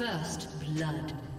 First blood.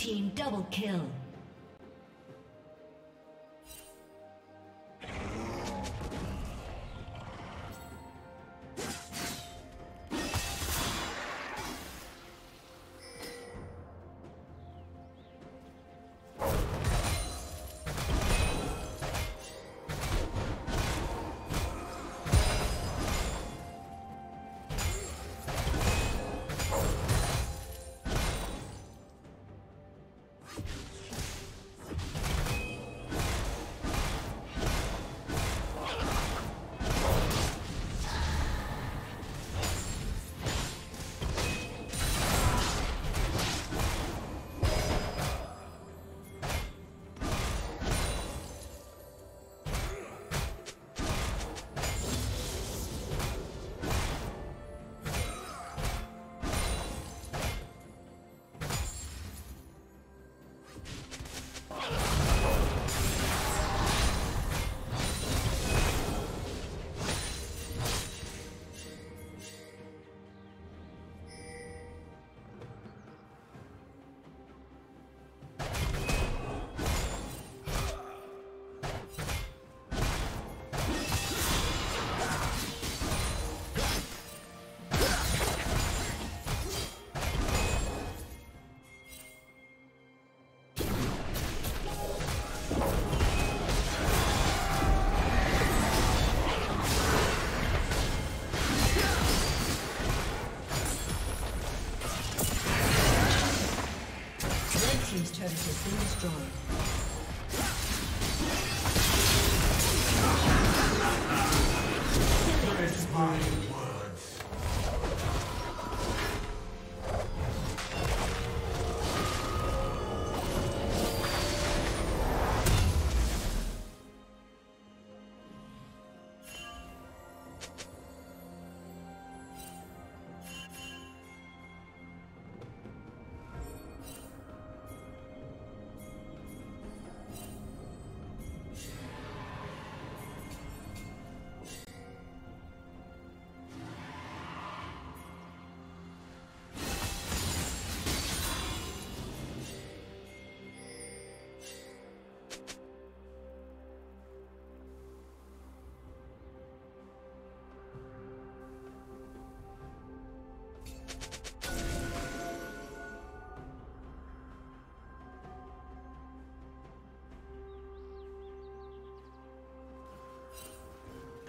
Team double kill.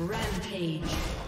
Rampage.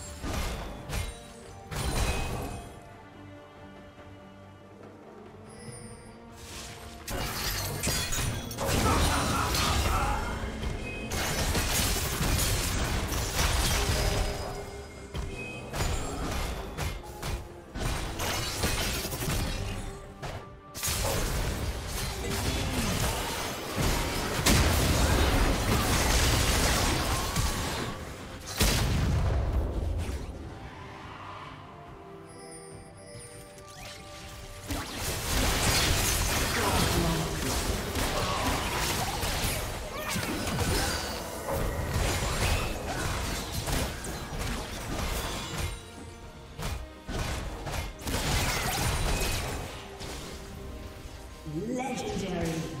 Legendary.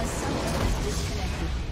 A summoner has disconnected.